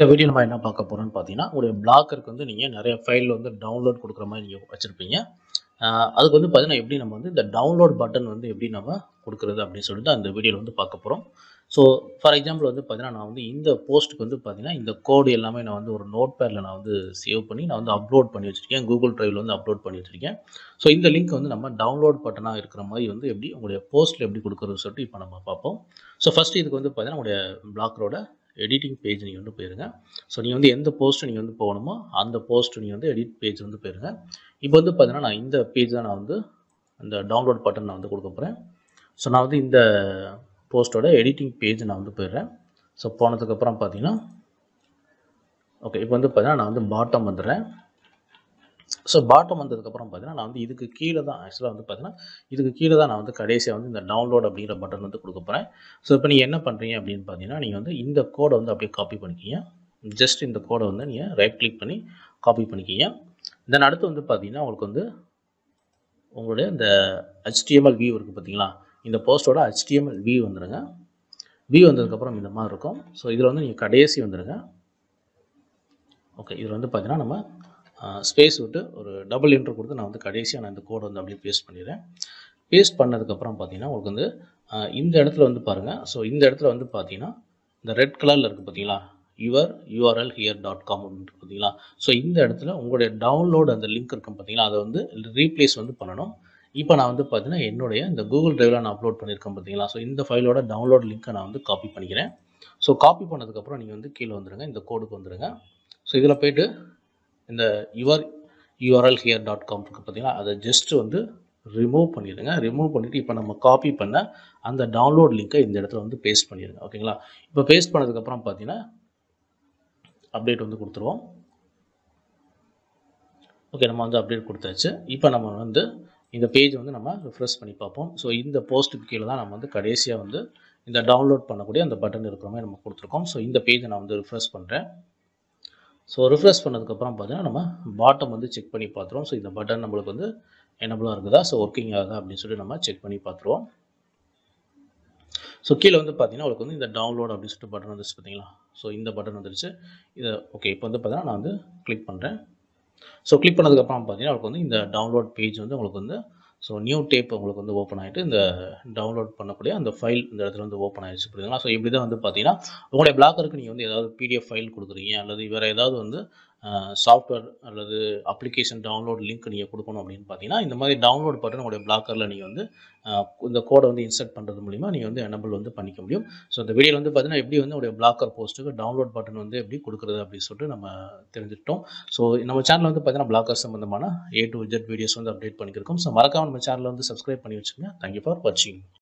இந்த வீடியோ நம்ம என்ன பார்க்க போகிறோம்னு பார்த்தீங்கன்னா, உங்களுடைய பிளாக்கருக்கு வந்து நீங்கள் நிறைய ஃபைல் வந்து டவுன்லோட் கொடுக்குற மாதிரி நீங்கள் வச்சுருப்பீங்க. அதுக்கு வந்து பார்த்தீங்கன்னா, எப்படி நம்ம வந்து இந்த டவுன்லோட் பட்டன் வந்து எப்படி நம்ம கொடுக்குறது அப்படின்னு சொல்லிட்டு அந்த வீடியோவில் வந்து பார்க்க போகிறோம் ஸோ ஃபார் எக்ஸாம்பிள் வந்து பார்த்தீங்கன்னா, நான் வந்து இந்த போஸ்ட்டுக்கு வந்து பார்த்தீங்கன்னா, இந்த கோடு எல்லாமே நான் வந்து ஒரு நோட் பேரில் நான் வந்து சேவ் பண்ணி நான் வந்து அப்லோட் பண்ணி வச்சுருக்கேன். கூகுள் ட்ரைவில் வந்து அப்லோட் பண்ணி வச்சுருக்கேன். ஸோ இந்த லிங்க் வந்து நம்ம டவுன்லோட் பட்டனாக இருக்கிற மாதிரி வந்து எப்படி உங்களுடைய போஸ்ட்டில் எப்படி கொடுக்குறதுன்னு சொல்லிட்டு இப்போ நம்ம பார்ப்போம். ஸோ ஃபஸ்ட்டு இதுக்கு வந்து பார்த்தீங்கன்னா, உங்களுடைய பிளாக்கரோட எடிட்டிங் பேஜ் நீங்கள் வந்து போயிருங்க. ஸோ நீங்கள் வந்து எந்த போஸ்ட்டு நீங்கள் வந்து போகணுமோ, அந்த போஸ்ட் நீங்கள் வந்து எடிட் பேஜ் வந்து போயிருங்க. இப்போ வந்து பார்த்தீங்கன்னா, நான் இந்த பேஜ் தான் நான் வந்து இந்த டவுன்லோட் பட்டன் நான் வந்து கொடுக்க போகிறேன் ஸோ நான் வந்து இந்த போஸ்ட்டோட எடிட்டிங் பேஜ் நான் வந்து போயிடுறேன். ஸோ போனதுக்கப்புறம் பார்த்தீங்கன்னா ஓகே. இப்போ வந்து பார்த்தீங்கன்னா, நான் வந்து பாட்டம் வந்துடுறேன். ஸோ பாட்டம் வந்ததுக்கப்புறம் பார்த்தீங்கன்னா, நான் வந்து இதுக்கு கீழே தான் ஆக்சுவலாக வந்து பார்த்தீங்கன்னா, இதுக்கு கீழே தான் நான் வந்து கடைசியாக வந்து இந்த டவுன்லோட் அப்படிங்கிற பட்டன் வந்து கொடுக்க போகிறேன் ஸோ இப்போ நீங்கள் என்ன பண்ணுறீங்க அப்படின்னு பார்த்தீங்கன்னா, நீங்கள் வந்து இந்த கோடை வந்து அப்படியே காப்பி பண்ணிக்கிங்க ஜஸ்ட் இந்த கோடை வந்து நீங்கள் ரைட் கிளிக் பண்ணி காப்பி பண்ணிக்கிங்க தென் அடுத்து வந்து பார்த்தீங்கன்னா, உங்களுக்கு வந்து உங்களுடைய இந்த ஹெச்டிஎம்எல் வியூ இருக்குது பார்த்தீங்களா? இந்த போஸ்ட்டோட ஹெச்டிஎம்எல் வியூ வந்துடுங்க வியூ வந்ததுக்கப்புறம் இந்த மாதிரி இருக்கும். ஸோ இதில் வந்து நீங்கள் கடைசி வந்துடுங்க ஓகே. இதில் வந்து பார்த்தீங்கன்னா, நம்ம ஸ்பேஸ் விட்டு ஒரு டபுள் என்டர் கொடுத்து நான் வந்து கடைசியாக நான் இந்த கோடை வந்து அப்படியே பேஸ்ட் பண்ணிடுறேன். பேஸ்ட் பண்ணதுக்கப்புறம் பார்த்தீங்கன்னா, உங்களுக்கு வந்து இந்த இடத்துல வந்து பாருங்கள் ஸோ இந்த இடத்துல வந்து பார்த்தீங்கன்னா, இந்த ரெட் கலரில் இருக்குது பார்த்தீங்களா? Your URL here dot com அப்படின்ட்டு பார்த்தீங்களா? ஸோ இந்த இடத்துல உங்களுடைய டவுன்லோட் அந்த லிங்க் இருக்கும் பார்த்தீங்களா? அதை வந்து ரீப்ளேஸ் வந்து பண்ணணும். இப்போ நான் வந்து பார்த்தீங்கன்னா, என்னுடைய இந்த கூகுள் ட்ரைவில் நான் அப்லோட் பண்ணியிருக்கேன் பார்த்தீங்களா? ஸோ இந்த ஃபைலோட டவுன்லோட் லிங்க்கை நான் வந்து காப்பி பண்ணிக்கிறேன். ஸோ காப்பி பண்ணதுக்கப்புறம் நீங்கள் வந்து கீழே வந்துடுங்க இந்த கோடுக்கு வந்துடுங்க ஸோ இதில் போய்ட்டு இந்த your URL here dot com இருக்குது பார்த்தீங்களா? அதை ஜஸ்ட் வந்து ரிமூவ் பண்ணிடுங்க. ரிமூவ் பண்ணிவிட்டு இப்போ நம்ம காப்பி பண்ண அந்த டவுன்லோட் லிங்க்கை இந்த இடத்துல வந்து பேஸ்ட் பண்ணிடுங்க ஓகேங்களா? இப்போ பேஸ்ட் பண்ணதுக்கப்புறம் பார்த்தீங்கன்னா அப்டேட் வந்து கொடுத்துருவோம் ஓகே. நம்ம வந்து அப்டேட் கொடுத்தாச்சு இப்போ நம்ம வந்து இந்த பேஜ் வந்து நம்ம ரிஃப்ரெஷ் பண்ணி பார்ப்போம். ஸோ இந்த போஸ்ட்டுக்கு கீழே தான் நம்ம வந்து கடைசியாக வந்து இந்த டவுன்லோட் பண்ணக்கூடிய அந்த பட்டன் இருக்கிற மாதிரி நம்ம கொடுத்துருக்கோம் ஸோ இந்த பேஜை நான் வந்து ரிஃப்ரெஷ் பண்ணுறேன் ஸோ ரிஃப்ரெஷ் பண்ணதுக்கப்புறம் பார்த்தீங்கன்னா, நம்ம பாட்டம் வந்து செக் பண்ணி பார்த்துருவோம். ஸோ இந்த பட்டன் நம்மளுக்கு வந்து எனபிளா இருக்குதா? ஸோ ஒர்க்கிங் ஆகுதா? அப்படின்னு சொல்லி நம்ம செக் பண்ணி பார்த்துருவோம். ஸோ கீழே வந்து பார்த்தீங்கன்னா, உங்களுக்கு வந்து இந்த டவுன்லோட் அப்படின்னு சொல்லிட்டு பட்டன் வந்துருச்சு பார்த்தீங்களா? ஸோ இந்த பட்டன் வந்துருச்சு. இதை ஓகே. இப்போ வந்து பார்த்தீங்கன்னா, நான் வந்து கிளிக் பண்ணுறேன் ஸோ கிளிக் பண்ணதுக்கப்புறம் பார்த்தீங்கன்னா, உங்களுக்கு வந்து இந்த டவுன்லோட் பேஜ் வந்து உங்களுக்கு வந்து ஸோ நியூ டேப் உங்களுக்கு வந்து ஓப்பன் ஆகிட்டு இந்த டவுன்லோட் பண்ணக்கூடிய அந்த ஃபைல் இந்த இடத்துல வந்து ஓப்பன் ஆகிடுச்சு புரியுதுங்களா? ஸோ இப்படி தான் வந்து பார்த்தீங்கன்னா, உங்களுடைய பிளாக்கருக்கு நீங்கள் வந்து ஏதாவது பிடிஎஃப் ஃபைல் கொடுக்குறீங்க அல்லது வேறு ஏதாவது வந்து சாஃப்ட்வேர் அல்லது அப்ளிகேஷன் டவுன்லோட் லிங்க் நீங்கள் கொடுக்கணும் அப்படின்னு பார்த்தீங்கன்னா, இந்த மாதிரி டவுன்லோட் பட்டன் உங்களுடைய பிளாக்கரில் நீங்கள் வந்து இந்த கோடை வந்து இன்சர்ட் பண்ணுறது மூலிமா நீங்கள் வந்து எனபிள் வந்து பண்ணிக்க முடியும். ஸோ இந்த வீடியோவில் வந்து பார்த்தீங்கன்னா, எப்படி வந்து உங்களுடைய பிளாக்கர் போஸ்ட்டுக்கு டவுன்லோட் பட்டன் வந்து எப்படி கொடுக்குறது அப்படின்னு சொல்லிட்டு நம்ம தெரிஞ்சுக்கிட்டோம். ஸோ நம்ம சேனலில் வந்து பார்த்தீங்கன்னா, பிளாக்கர் சம்பந்தமான ஏ டு ஜெட் வீடியோஸ் வந்து அப்டேட் பண்ணிக்கிருக்கோம். ஸோ மறக்காம நம்ம சேனலில் வந்து சப்ஸ்கிரைப் பண்ணி வச்சுக்கோங்க தேங்க்யூ ஃபார் வாட்சிங்.